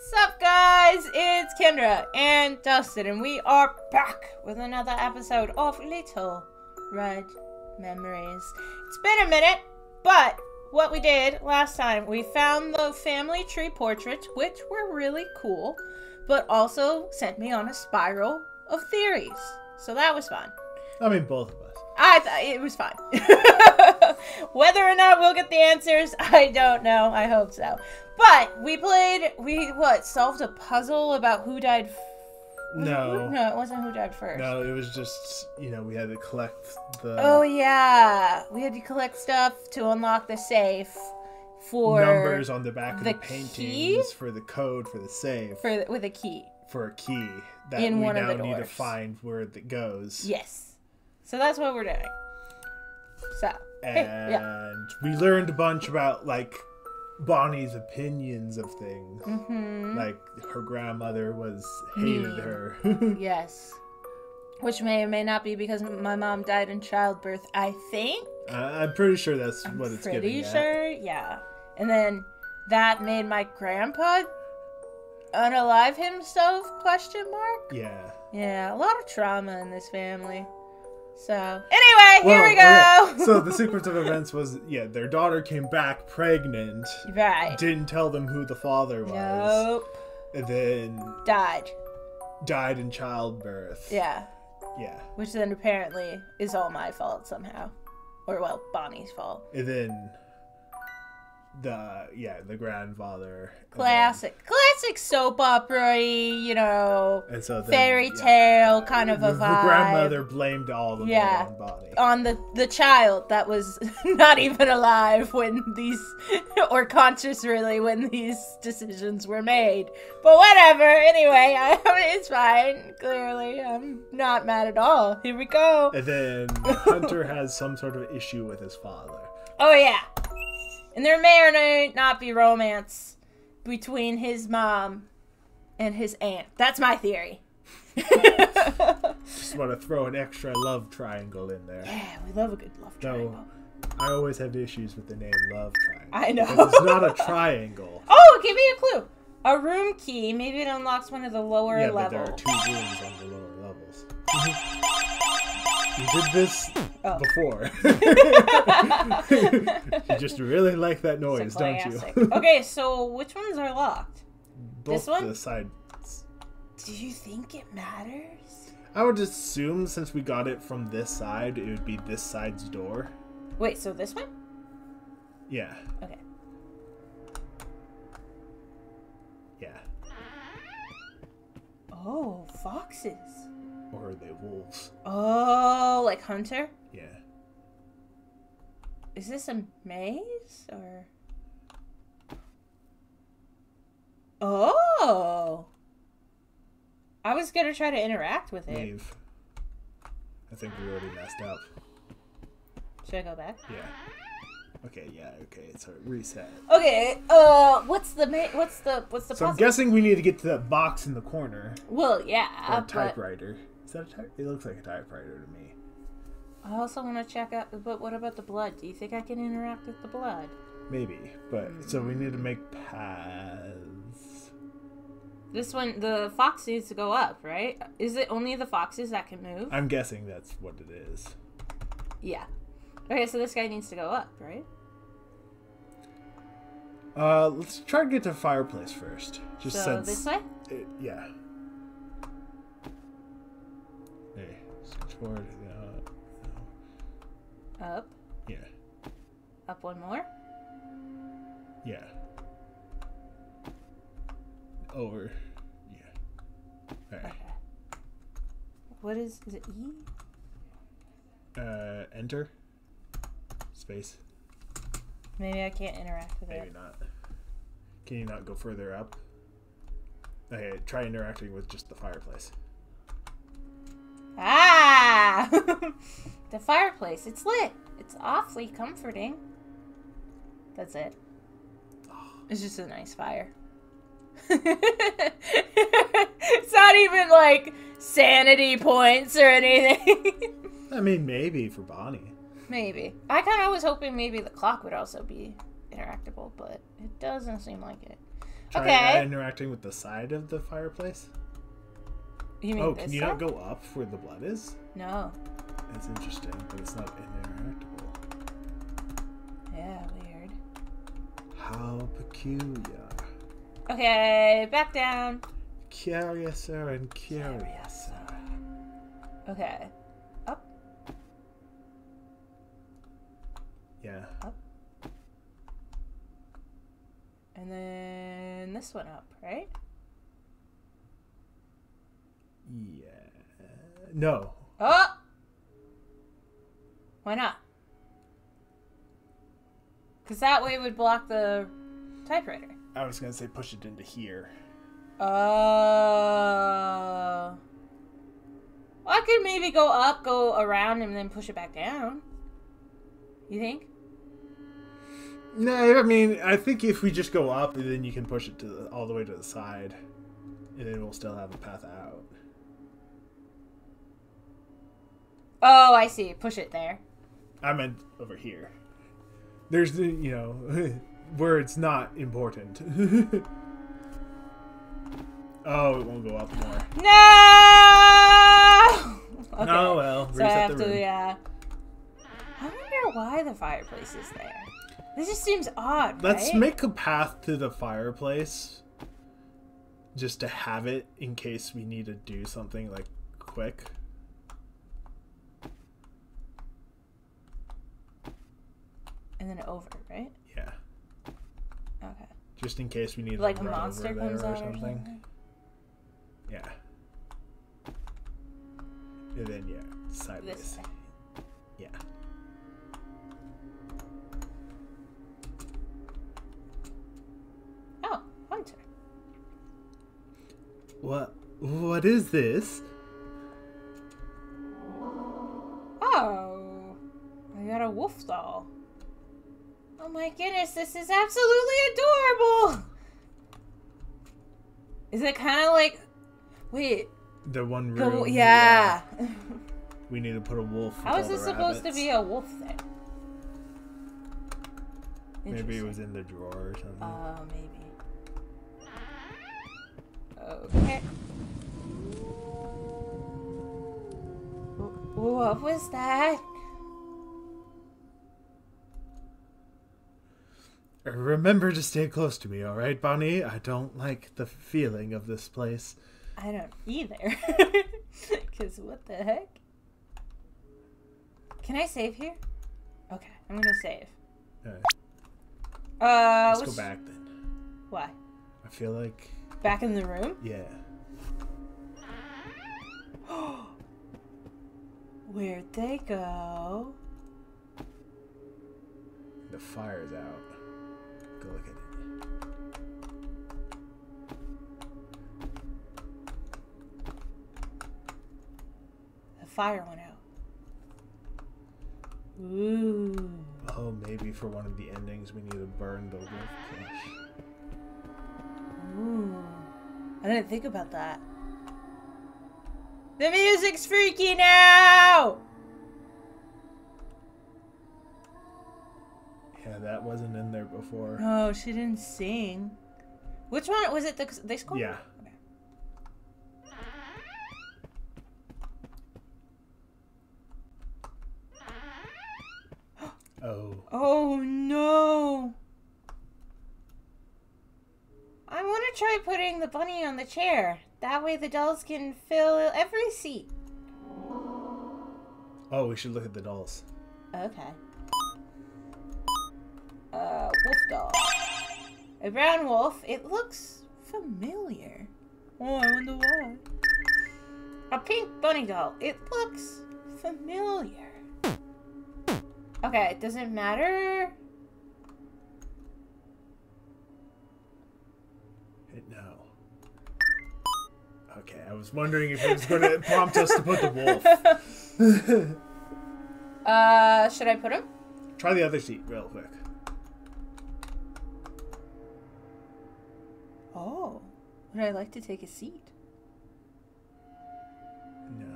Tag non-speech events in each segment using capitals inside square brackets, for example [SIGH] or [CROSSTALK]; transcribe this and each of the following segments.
Sup guys, it's Kendra and Dustin and we are back with another episode of Little Red Memories. It's been a minute, but what we did last time, we found the family tree portraits, which were really cool, but also sent me on a spiral of theories. So that was fun. I mean, both of us. I thought it was fine. [LAUGHS] Whether or not we'll get the answers, I don't know. I hope so. But we played, we what, solved a puzzle about who died. F- was it No. no, it wasn't who died first. No, it was just you know we had to collect the Oh yeah, we had to collect stuff to unlock the safe for numbers on the back of the the, paintings key? for the code for the safe. for with a key. for a key that In we one of now the need to find where it goes. Yes. So that's what we're doing. So hey, And yeah. we learned a bunch about like Bonnie's opinions of things. hmm Like her grandmother was hated Mean. her. [LAUGHS] Yes. Which may or may not be because my mom died in childbirth. I think. I- I'm pretty sure that's I'm what it's pretty getting at. sure. Yeah. And then that made my grandpa unalive himself? Question mark. Yeah. Yeah, a lot of trauma in this family. So anyway, here we go. okay, So the [LAUGHS] sequence of events was yeah, their daughter came back pregnant, right. didn't tell them who the father was, Nope. and then Died. died in childbirth. Yeah. Yeah. Which then apparently is all my fault somehow. Or well, Bonnie's fault. And then the yeah, the grandfather. and Classic. Classic soap opera you know, And so then, fairy yeah, tale kind of the, a the vibe. grandmother blamed all of Yeah. on on the the child that was [LAUGHS] not even alive when these [LAUGHS] or conscious really when these decisions were made but whatever anyway [LAUGHS] I, it's fine clearly i'm not mad at all here we go And then Hunter has some sort of issue with his father. oh yeah and there may or may not be romance between his mom and his aunt that's my theory Just want to throw an extra love triangle in there. yeah we love a good love No, triangle I always have issues with the name love triangle. I know. Because it's not a triangle. [LAUGHS] Oh, give me a clue. A room key. Maybe it unlocks one of the lower yeah, but there are two rooms on the lower levels. [LAUGHS] you did this Oh. before. [LAUGHS] you just really like that noise, don't you? okay, so which ones are locked? Both this one? the sides. Do you think it matters? I would assume since we got it from this side, it would be this side's door. Wait, so this one? Yeah, Okay. yeah. Oh, foxes. Or are they wolves? Oh, like Hunter? Yeah. Is this a maze or? Oh. I was gonna try to interact with it. Leave. I think we already messed up. Should I go back? Yeah. Okay, yeah, okay, so reset. Okay. Uh, what's the ma- What's the What's the So I'm guessing we need to get to that box in the corner. well, yeah. A typewriter. Is that a type? It looks like a typewriter to me. I also want to check out. But what about the blood? Do you think I can interact with the blood? Maybe. But so we need to make paths. This one, the fox needs to go up, right? Is it only the foxes that can move? I'm guessing that's what it is. Yeah. Okay, so this guy needs to go up, right? Uh, let's try to get to fireplace first. Just so since this way. It, yeah. Hey, switchboard. Uh, Up. yeah, Up one more. yeah. Over. Yeah. Alright. Okay. What is? Is it E? Uh, enter. Space. Maybe I can't interact with Maybe it. Maybe not. Can you not go further up? Okay, try interacting with just the fireplace. Ah! [LAUGHS] the fireplace. It's lit. It's awfully comforting. That's it. It's just a nice fire. [LAUGHS] it's not even like sanity points or anything. [LAUGHS] I mean, maybe for Bonnie. maybe. I kind of was hoping maybe the clock would also be interactable, but it doesn't seem like it. Try Okay. interacting with the side of the fireplace. You mean Oh, this can you side? not go up where the blood is? No. That's interesting, but it's not interactable. Yeah, weird. How peculiar. Okay, back down. Curiouser and curiouser. Okay. Up. Yeah. Up. And then this one up, right? Yeah. No. Oh! Why not? Because that way would block the typewriter. I was gonna say push it into here. Oh. Well, I could maybe go up, go around, and then push it back down. You think? No, I mean, I think if we just go up, then you can push it to the, all the way to the side, and then we'll still have a path out. Oh, I see. Push it there. I meant over here. There's the, you know, [LAUGHS] where it's not important. [LAUGHS] oh, it won't go up more. No! [LAUGHS] Okay. Oh well, So I have to, room. yeah. I wonder why the fireplace is there. This just seems odd, Let's right? make a path to the fireplace, just to have it in case we need to do something like quick. And then over, right? Yeah, Okay. just in case we need Like to a monster comes or out or something. something. Yeah. And then yeah, sideways. Yeah. Oh, hunter. What? What is this? Oh, I got a wolf doll. Oh my goodness, this is absolutely adorable. Is it kind of like? Wait, The one room. yeah. We need to put a wolf. How is this supposed to be a wolf thing? Maybe it was in the drawer or something. Oh, maybe. Okay. What was that? Remember to stay close to me, all right, Bonnie? I don't like the feeling of this place. I don't either. [LAUGHS] Because what the heck? Can I save here? Okay, I'm gonna save. Alright, Uh, let's go back then. Why? I feel like, Back in the room? yeah. [GASPS] Where'd they go? The fire's out. Go look at it. The fire went out. Ooh. Oh, maybe for one of the endings we need to burn the wolf flesh. Ooh. I didn't think about that. The music's freaky now! There before. No, she didn't sing. Which one? Was it the this one? Yeah. Okay. [GASPS] Oh. Oh no! I want to try putting the bunny on the chair. That way the dolls can fill every seat. Oh, we should look at the dolls. Okay. Uh, wolf doll. A brown wolf. It looks familiar. Oh, I wonder why. A pink bunny doll. It looks familiar. Okay, it doesn't matter. No. Okay, I was wondering if it was going [LAUGHS] to prompt us to put the wolf. [LAUGHS] Uh, should I put him? Try the other seat real quick. Oh, would I like to take a seat? No.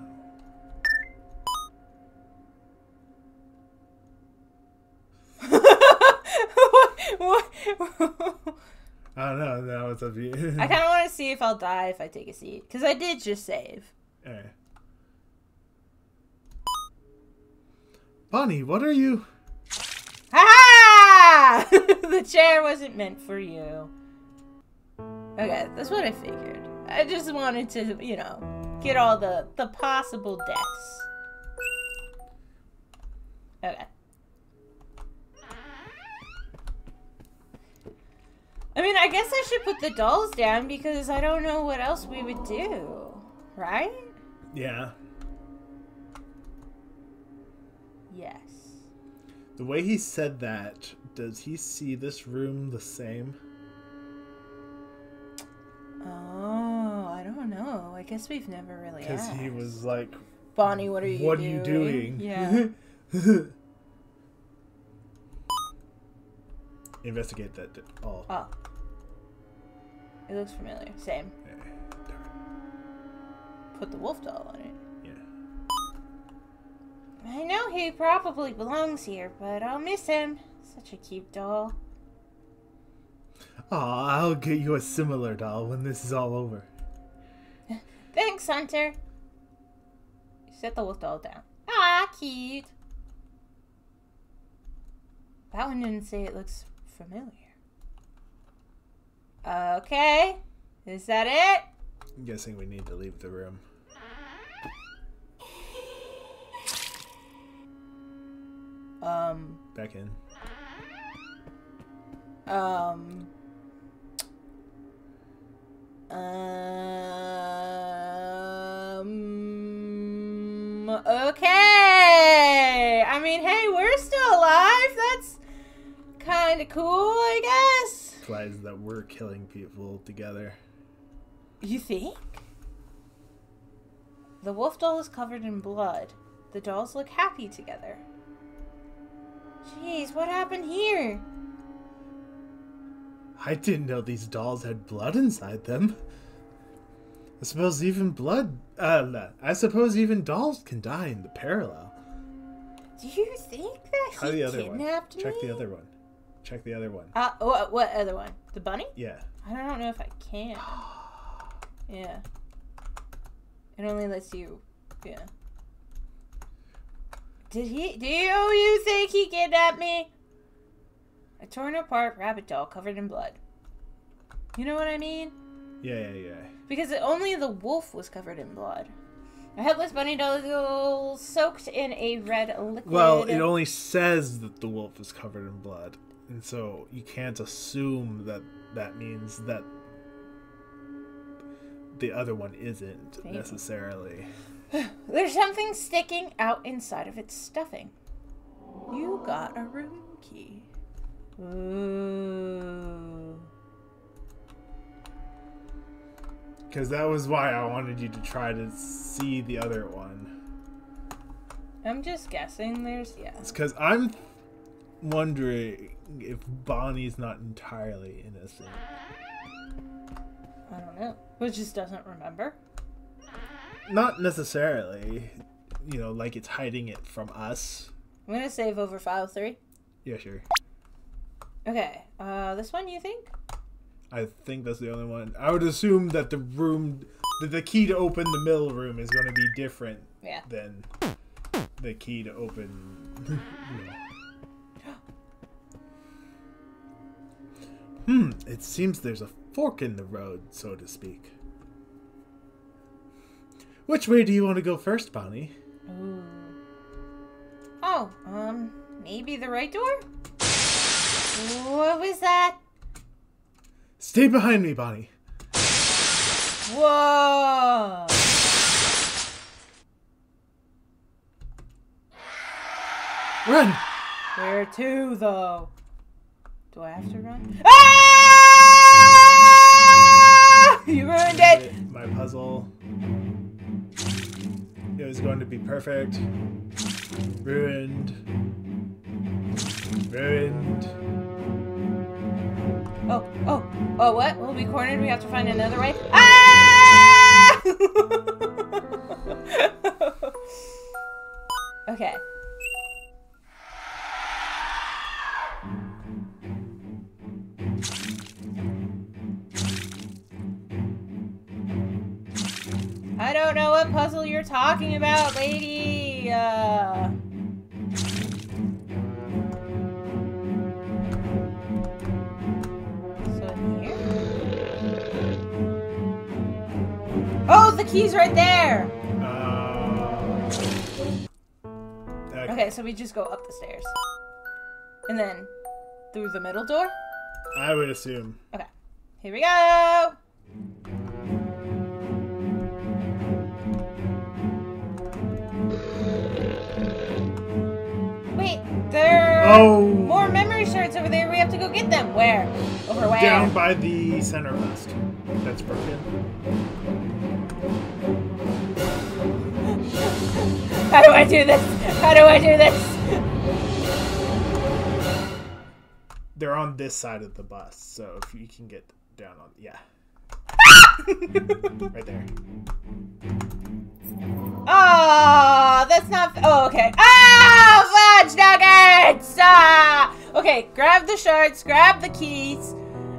what? [LAUGHS] what? I don't know. Now it's That's up to you. I kind of want to [LAUGHS] see if I'll die if I take a seat. Because I did just save. Alright. Bonnie, what are you? Ha [LAUGHS] The chair wasn't meant for you. Okay, that's what I figured. I just wanted to, you know, get all the, the possible deaths. Okay. I mean, I guess I should put the dolls down because I don't know what else we would do. Right? Yeah. Yes. The way he said that, does he see this room the same? Don't. I guess we've never really Because he was like, Bonnie, what are you doing? "What are you doing?" Yeah. [LAUGHS] Investigate that. d- Oh. oh. It looks familiar. Same. Yeah. Put the wolf doll on it. Yeah. I know he probably belongs here, but I'll miss him. Such a cute doll. Aw, I'll get you a similar doll when this is all over. Thanks, Hunter. Set the wolf doll down. Ah, cute. That one didn't say it looks familiar. Okay. Is that it? I'm guessing we need to leave the room. Um, Back in. um, um, okay. I mean, hey, we're still alive. That's kind of cool, I guess. Implies that we're killing people together. You think? The wolf doll is covered in blood. The dolls look happy together. Jeez, what happened here? I didn't know these dolls had blood inside them. I suppose even blood. Uh, I suppose even dolls can die in the parallel. Do you think that Try he the other one. kidnapped Check me? the other one. Check the other one. Uh, what, what other one? The bunny? Yeah. I don't know if I can. [GASPS] Yeah. It only lets you. Yeah. Did he? Do you think he kidnapped me? A torn apart rabbit doll covered in blood. You know what I mean? Yeah, yeah, yeah. Because only the wolf was covered in blood. A headless bunny doll soaked in a red liquid. Well, it only says that the wolf is covered in blood, and so you can't assume that that means that the other one isn't Maybe. necessarily. [SIGHS] There's something sticking out inside of its stuffing. You got a room key. Mm. Ooh. Because that was why I wanted you to try to see the other one. I'm just guessing there's yeah. It's because I'm wondering if Bonnie's not entirely innocent. I don't know. But just doesn't remember. Not necessarily, you know, like it's hiding it from us. I'm gonna save over file three. Yeah, sure. Okay. Uh this one you think? I think that's the only one. I would assume that the room, that the key to open the mill room is going to be different Yeah. than the key to open. [LAUGHS] Hmm. It seems there's a fork in the road, so to speak. Which way do you want to go first, Bonnie? Ooh. Oh, um, maybe the right door? What was that? Stay behind me, Bonnie. Whoa! Run! Where to, though? Do I have to run? Ah! You ruined it! My puzzle. It was going to be perfect. Ruined. Ruined oh, oh, oh, what? We'll be cornered. We have to find another way. Ah! [LAUGHS] okay. I don't know what puzzle you're talking about, lady. Uh, the key's right there. Uh, okay. So we just go up the stairs. And then through the middle door? I would assume. Okay. Here we go! Wait, there are Oh. more memory shards over there. We have to go get them. Where? Over where? Down by the center bust. That's broken. How do I do this? How do I do this? They're on this side of the bus, so if you can get down on, yeah, [LAUGHS] right there. Oh, that's not. Oh, okay. Ah, fudge nuggets! Ah! Okay, grab the shards, grab the keys.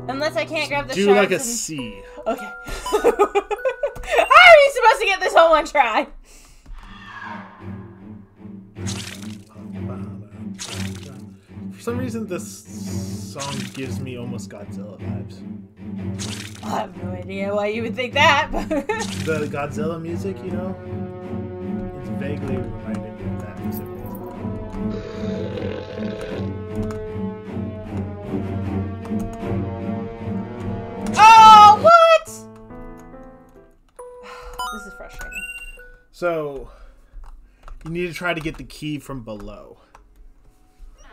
Unless I can't grab the Do shards. like a and- C. Okay. [LAUGHS] How are you supposed to get this whole one try? Some reason, this song gives me almost Godzilla vibes. I have no idea why you would think that. but- [LAUGHS] The Godzilla music, you know, it's vaguely reminded me of that for some reason. oh, what? [SIGHS] this is frustrating. So, you need to try to get the key from below,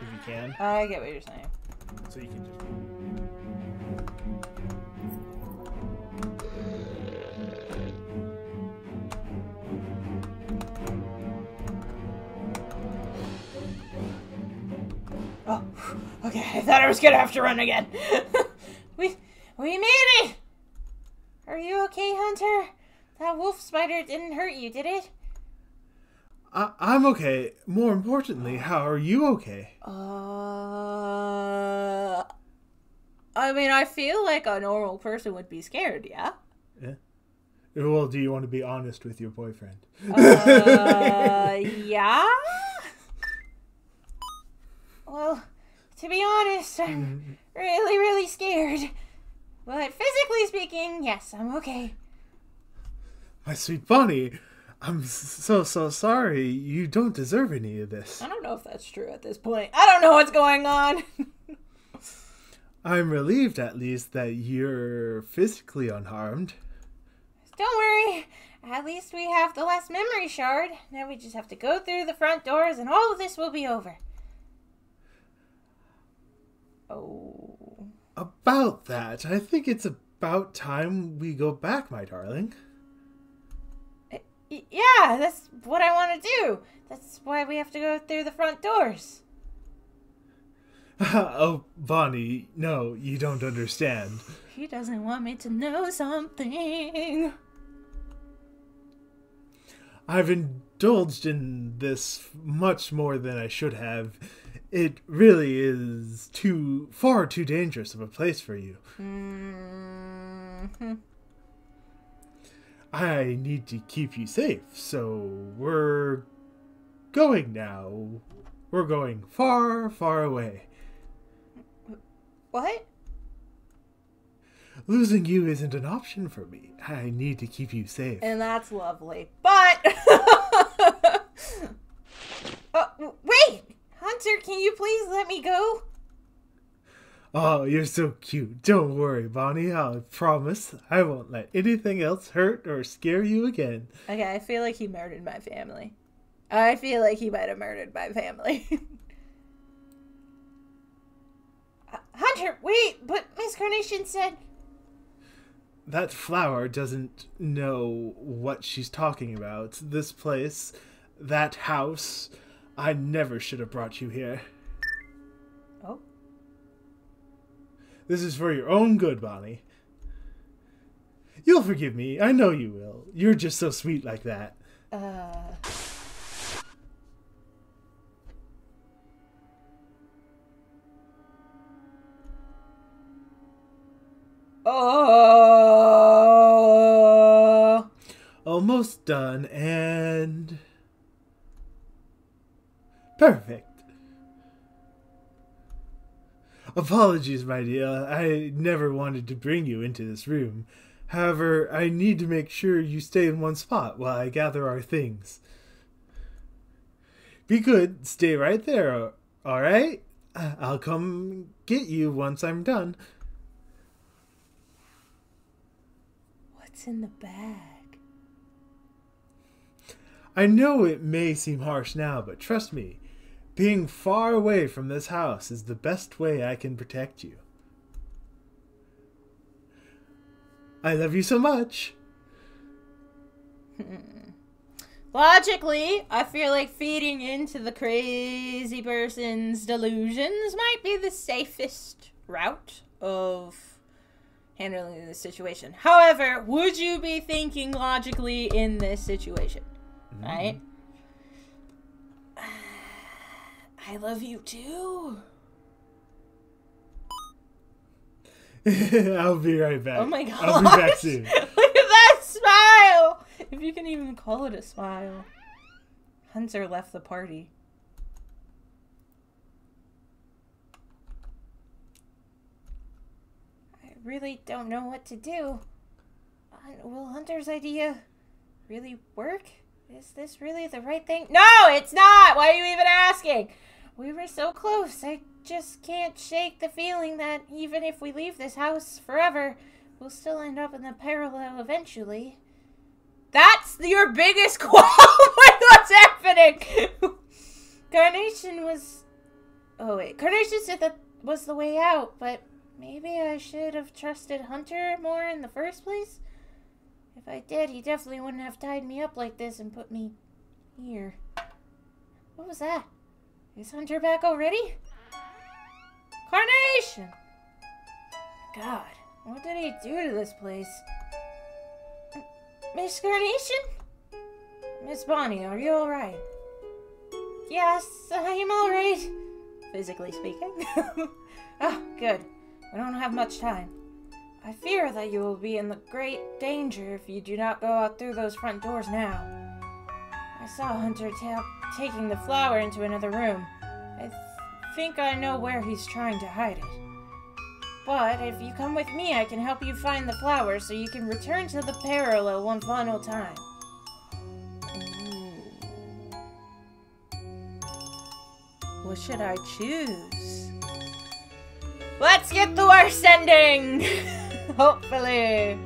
if you can. I get what you're saying. So you can just. Oh, okay. I thought I was gonna have to run again. [LAUGHS] we we made it. Are you okay, Hunter? That wolf spider didn't hurt you, did it? I- I'm okay. More importantly, how are you okay? Uh, I mean, I feel like a normal person would be scared. Yeah. Yeah. Well, do you want to be honest with your boyfriend? Uh, [LAUGHS] yeah. Well, to be honest, I'm really, really scared. But physically speaking, yes, I'm okay. My sweet Bonnie, I'm so, so sorry. You don't deserve any of this. I don't know if that's true at this point. I don't know what's going on. I'm relieved, at least, that you're physically unharmed. don't worry. At least we have the last memory shard. Now we just have to go through the front doors and all of this will be over. Oh. About that, I think it's about time we go back, my darling. Yeah, that's what I want to do. That's why we have to go through the front doors. [LAUGHS] oh, Bonnie, no, you don't understand. He doesn't want me to know something. I've indulged in this much more than I should have. It really is too far too dangerous of a place for you. hmm I need to keep you safe, so we're going now. We're going far, far away. What? Losing you isn't an option for me. I need to keep you safe. And that's lovely. But. oh, [LAUGHS] uh, w- wait! Hunter, can you please let me go? Oh, you're so cute. Don't worry, Bonnie. I promise I won't let anything else hurt or scare you again. Okay, I feel like he murdered my family. I feel like he might have murdered my family. [LAUGHS] Hunter, wait, but Miss Carnation said. That flower doesn't know what she's talking about. This place, that house, I never should have brought you here. This is for your own good, Bonnie. You'll forgive me. I know you will. You're just so sweet like that. Uh. Oh. almost done, and. Perfect. Apologies, my dear. I never wanted to bring you into this room. However, I need to make sure you stay in one spot while I gather our things. Be good. Stay right there, alright? I'll come get you once I'm done. What's in the bag? I know it may seem harsh now, but trust me, being far away from this house is the best way I can protect you. I love you so much. [LAUGHS] Logically, I feel like feeding into the crazy person's delusions might be the safest route of handling this situation. However, would you be thinking logically in this situation? Mm-hmm. Right? I love you too. [LAUGHS] I'll be right back. Oh my god. I'll be back soon. [LAUGHS] Look at that smile! If you can even call it a smile. Hunter left the party. I really don't know what to do. Uh, will Hunter's idea really work? Is this really the right thing? No, it's not! Why are you even asking? We were so close. I just can't shake the feeling that even if we leave this house forever, we'll still end up in the parallel eventually. That's your biggest [LAUGHS] qualm what's happening! [LAUGHS] Carnation was... Oh wait, Carnation said that was the way out, but maybe I should have trusted Hunter more in the first place? If I did, he definitely wouldn't have tied me up like this and put me here. What was that? Is Hunter back already? Carnation! God, what did he do to this place? Miss Carnation? Miss Bonnie, are you alright? Yes, I'm alright. Physically speaking. [LAUGHS] oh, good. I don't have much time. I fear that you will be in great danger if you do not go out through those front doors now. I saw Hunter ta taking the flower into another room. I th think I know where he's trying to hide it. But if you come with me, I can help you find the flower so you can return to the parallel one final time. Ooh. What should I choose? Let's get the worst ending! [LAUGHS] Hopefully.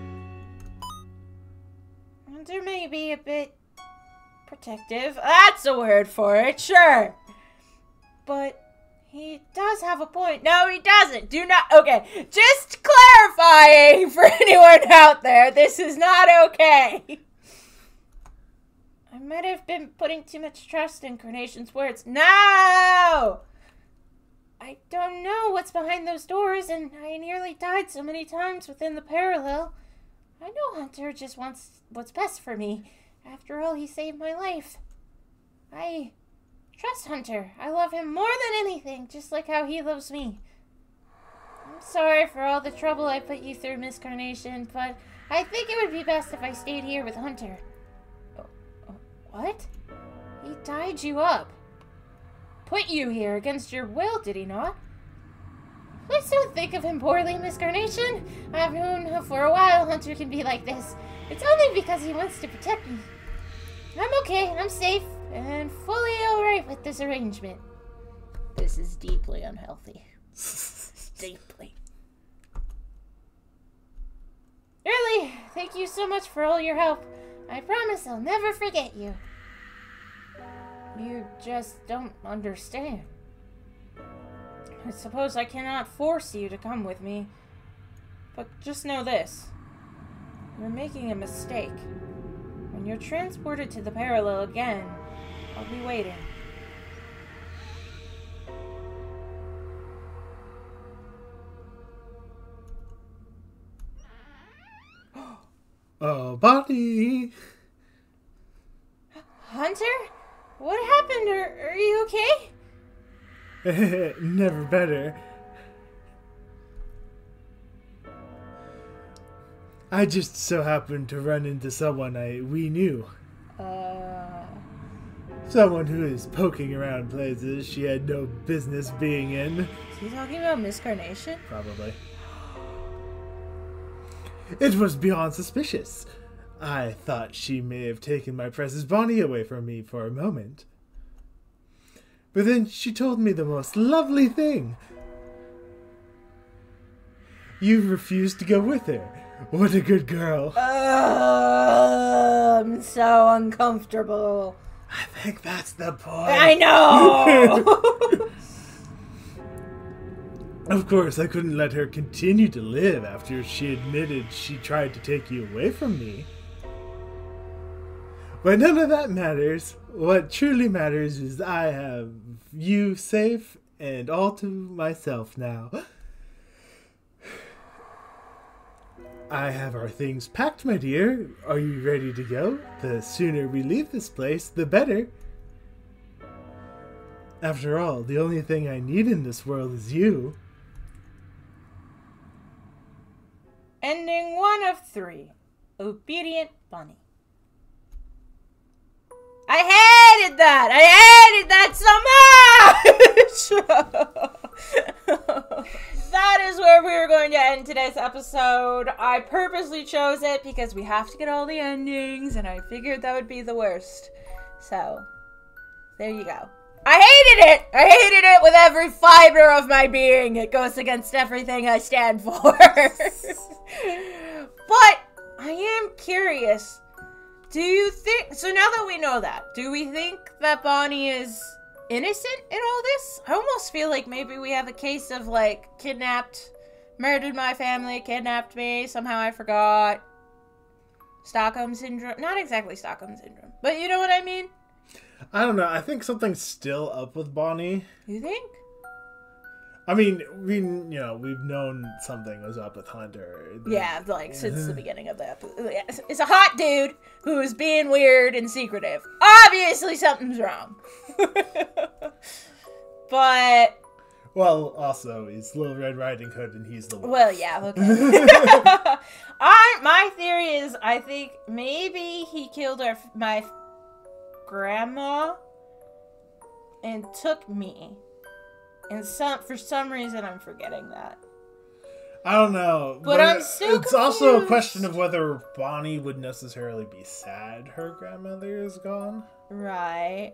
There may be a bit protective. That's a word for it, sure. But he does have a point. No, he doesn't. Do not. Okay, just clarifying [LAUGHS] for anyone out there, this is not okay. I might have been putting too much trust in Carnation's words. No! I don't know what's behind those doors, and I nearly died so many times within the parallel. I know Hunter just wants what's best for me. After all, he saved my life. I trust Hunter. I love him more than anything, just like how he loves me. I'm sorry for all the trouble I put you through, Miss Carnation, but I think it would be best if I stayed here with Hunter. Oh, what? He tied you up. Put you here against your will, did he not? Please don't think of him poorly, Miss Carnation. I've known for a while Hunter can be like this. It's only because he wants to protect me. I'm okay, I'm safe, and fully alright with this arrangement. This is deeply unhealthy. [LAUGHS] deeply. Really, thank you so much for all your help. I promise I'll never forget you. You just don't understand. I suppose I cannot force you to come with me. But just know this. You're making a mistake. When you're transported to the parallel again, I'll be waiting. [GASPS] oh, Bonnie! Hunter? What happened? Are, are you okay? [LAUGHS] Never better. I just so happened to run into someone I we knew. Uh, Someone who is poking around places she had no business being in. is he talking about Miss Carnation? Probably. It was beyond suspicious. I thought she may have taken my precious Bonnie away from me for a moment. But then she told me the most lovely thing. You refused to go with her. What a good girl. Uh, I'm so uncomfortable. I think that's the point. I know. [LAUGHS] Of course, I couldn't let her continue to live after she admitted she tried to take you away from me. But none of that matters. What truly matters is I have you safe and all to myself now. I have our things packed, my dear. Are you ready to go? The sooner we leave this place, the better. After all, the only thing I need in this world is you. Ending one of three. Obedient Bunny. I hated that! I hated that so much! [LAUGHS] [LAUGHS] that is where we are going to end today's episode. I purposely chose it because we have to get all the endings, and I figured that would be the worst. So, there you go. I hated it! I hated it with every fiber of my being. It goes against everything I stand for. [LAUGHS] but I am curious. Do you think so now that we know that, do we think that Bonnie is innocent in all this? I almost feel like maybe we have a case of like kidnapped, murdered my family, kidnapped me, somehow I forgot. Stockholm syndrome. Not exactly Stockholm syndrome, but you know what I mean? I don't know. I think something's still up with Bonnie. You think? I mean, we you know we've known something was up with Hunter. Yeah, like since the beginning of the episode. It's a hot dude who is being weird and secretive. Obviously, something's wrong. [LAUGHS] but Well, also he's Little Red Riding Hood, and he's the one. well, yeah. Okay. [LAUGHS] [LAUGHS] I my theory is I think maybe he killed our my grandma and took me. And some for some reason I'm forgetting that. I don't know, But I'm still It's also a question of whether Bonnie would necessarily be sad her grandmother is gone, Right.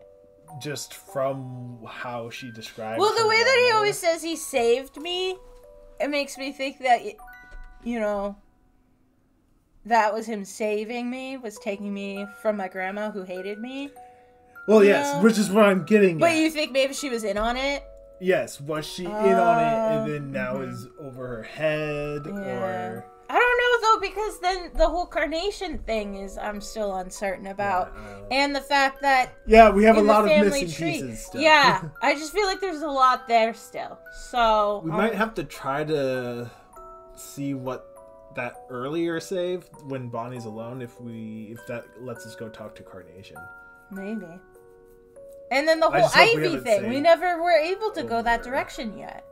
just from how she described. Well, the way that he always says he saved me, it makes me think that, you know, that was him saving me, was taking me from my grandma who hated me. Well, yes, Yeah. which is what I'm getting. But at. you think maybe she was in on it? Yes, was she in on it, and Uh, then now mhm. is over her head, Yeah. or I don't know though, because then the whole carnation thing is I'm still uncertain about. Yeah, I don't know. And the fact that yeah, we have a lot of missing tree. pieces. Still. Yeah, [LAUGHS] I just feel like there's a lot there still. So we um, might have to try to see what that earlier save when Bonnie's alone. If we, if that lets us go talk to Carnation. Maybe. And then the whole we Ivy haven't thing. We never were able to oh, go that direction yet.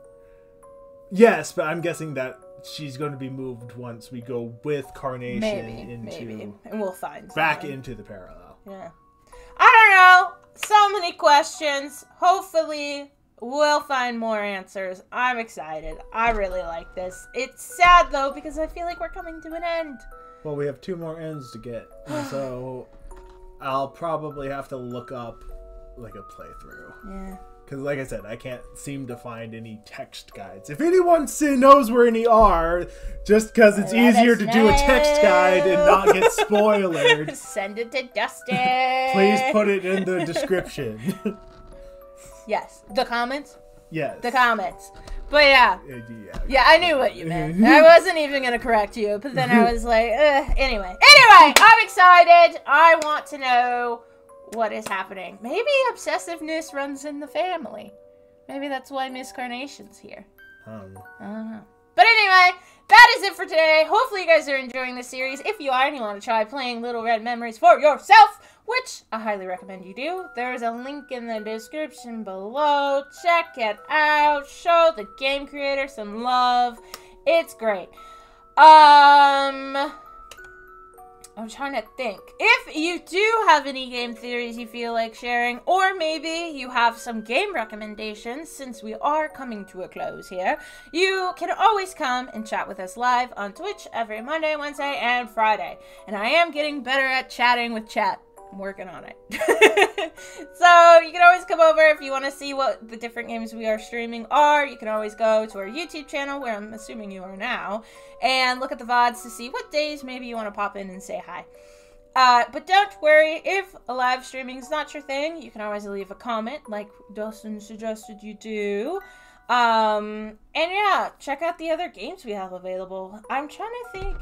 Yes, but I'm guessing that she's going to be moved once we go with Carnation Maybe, into maybe. And we'll find back something. into the parallel. Yeah. I don't know. So many questions. Hopefully, we'll find more answers. I'm excited. I really like this. It's sad though because I feel like we're coming to an end. Well, we have two more ends to get, so [SIGHS] I'll probably have to look up like a playthrough. Yeah. Because, like I said, I can't seem to find any text guides. If anyone knows where any are, just because it's Let easier to do a text guide and not get [LAUGHS] spoiled, Send it to Dustin. please put it in the description. [LAUGHS] Yes. The comments? yes. The comments. But yeah. Uh, yeah. Yeah, I knew what you meant. [LAUGHS] I wasn't even gonna correct you, but then I was like, Ugh. anyway. Anyway, I'm excited. I want to know what is happening. Maybe obsessiveness runs in the family. Maybe that's why Miss Carnation's here. Um, I don't know. But anyway, that is it for today. Hopefully, you guys are enjoying the series. If you are and you want to try playing Little Red Memories for yourself, which I highly recommend you do, there is a link in the description below. Check it out. Show the game creator some love. It's great. Um, I'm trying to think. If you do have any game theories you feel like sharing, or maybe you have some game recommendations, since we are coming to a close here, you can always come and chat with us live on Twitch every Monday, Wednesday, and Friday. And I am getting better at chatting with chat. I'm working on it. [LAUGHS] so you can always come over if you want to see what the different games we are streaming are. You can always go to our YouTube channel, where I'm assuming you are now, and look at the VODs to see what days maybe you want to pop in and say hi. Uh, but don't worry, if live streaming is not your thing, you can always leave a comment like Dustin suggested you do. Um, and yeah, check out the other games we have available. I'm trying to think.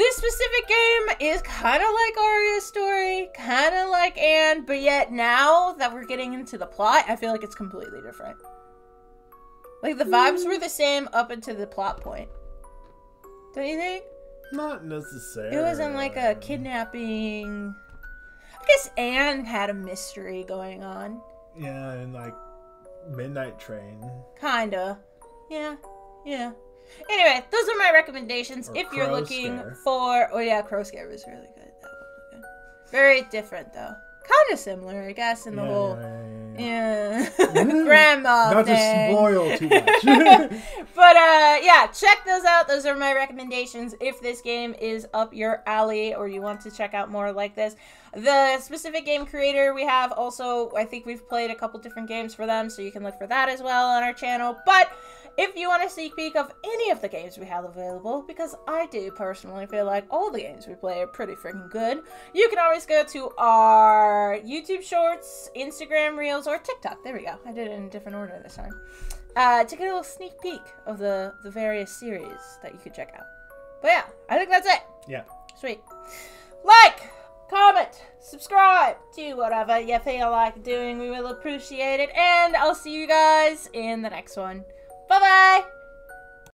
This specific game is kind of like Aria's story, kind of like Anne, but yet now that we're getting into the plot, I feel like it's completely different. Like the vibes were hmm. the same up until the plot point. Don't you think? Not necessarily. It wasn't like a kidnapping. I guess Anne had a mystery going on. Yeah, and like Midnight Train. Kinda. Yeah. Yeah. Anyway, those are my recommendations. Or if you're looking Scare. for, oh yeah, Crow Scare was really good. That was good. Very different though. Kind of similar, I guess, in the yeah, whole yeah, yeah, yeah, [LAUGHS] [LAUGHS] grandma Not to thing. spoil too much. [LAUGHS] but uh, yeah, check those out. Those are my recommendations. If this game is up your alley or you want to check out more like this, the specific game creator we have also, I think we've played a couple different games for them, so you can look for that as well on our channel. But if you want a sneak peek of any of the games we have available, because I do personally feel like all the games we play are pretty freaking good, you can always go to our YouTube Shorts, Instagram Reels, or TikTok. There we go. I did it in a different order this time. Uh, to get a little sneak peek of the, the various series that you could check out. But yeah, I think that's it. yeah. Sweet. Like, comment, subscribe, do whatever you feel like doing. We will appreciate it. And I'll see you guys in the next one. 拜拜。